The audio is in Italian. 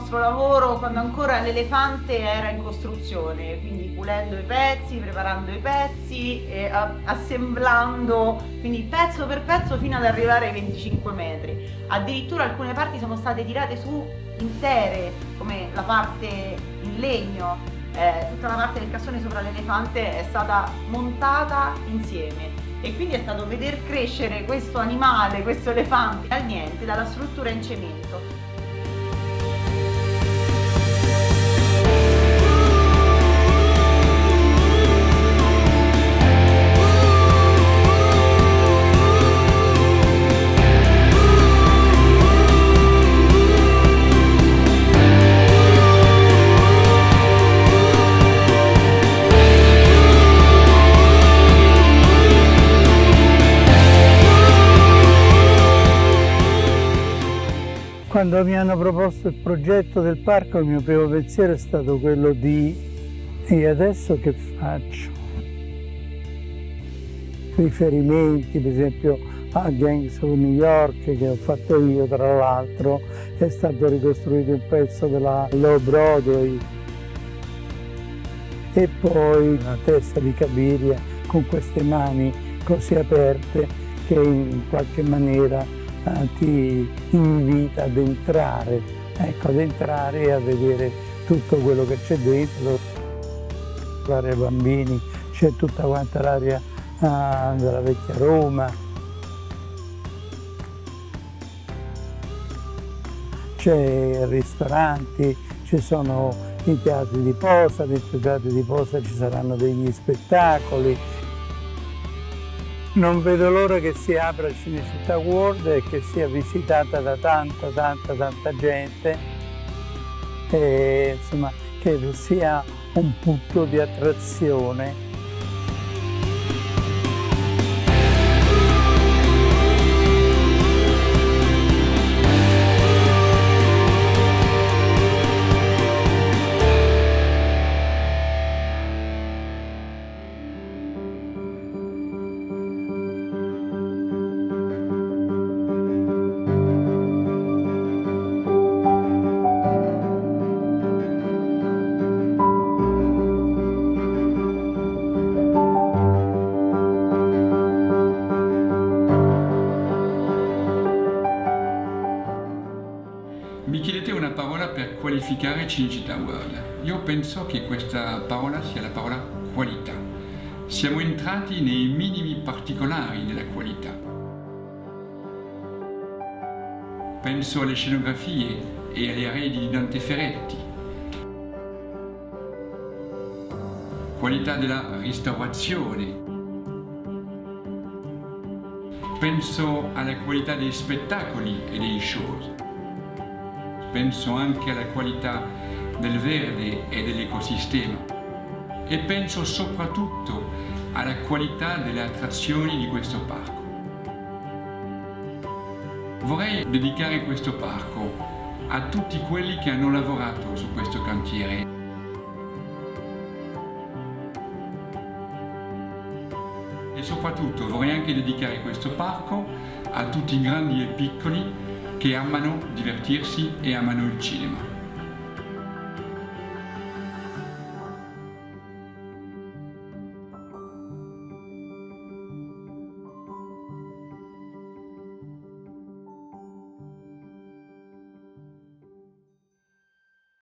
Nostro lavoro quando ancora l'elefante era in costruzione, quindi pulendo i pezzi, preparando i pezzi assemblando, quindi pezzo per pezzo fino ad arrivare ai 25 metri. Addirittura alcune parti sono state tirate su intere, come la parte in legno, eh, tutta la parte del cassone sopra l'elefante è stata montata insieme e quindi è stato veder crescere questo animale, questo elefante dal niente, dalla struttura in cemento Quando mi hanno proposto il progetto del parco il mio primo pensiero è stato quello di e adesso che faccio? Riferimenti per esempio a Gangs of New York che ho fatto io tra l'altro, è stato ricostruito un pezzo della Low Broadway e poi una testa di Cabiria con queste mani così aperte che in qualche maniera ti invita ad entrare, ecco, ad entrare e a vedere tutto quello che c'è dentro, l'area bambini, c'è tutta quanta l'area uh, della vecchia Roma, c'è ristoranti, ci sono i teatri di posa, dentro i teatri di posa ci saranno degli spettacoli, non vedo l'ora che si apra il Cinecittà World e che sia visitata da tanta, tanta, tanta gente. E insomma che sia un punto di attrazione qualificare Cinecittà World. Io penso che questa parola sia la parola qualità. Siamo entrati nei minimi particolari della qualità. Penso alle scenografie e alle arredi di Dante Ferretti. Qualità della restaurazione. Penso alla qualità dei spettacoli e dei show penso anche alla qualità del verde e dell'ecosistema e penso soprattutto alla qualità delle attrazioni di questo parco. Vorrei dedicare questo parco a tutti quelli che hanno lavorato su questo cantiere. E soprattutto vorrei anche dedicare questo parco a tutti i grandi e piccoli che amano divertirsi e amano il cinema.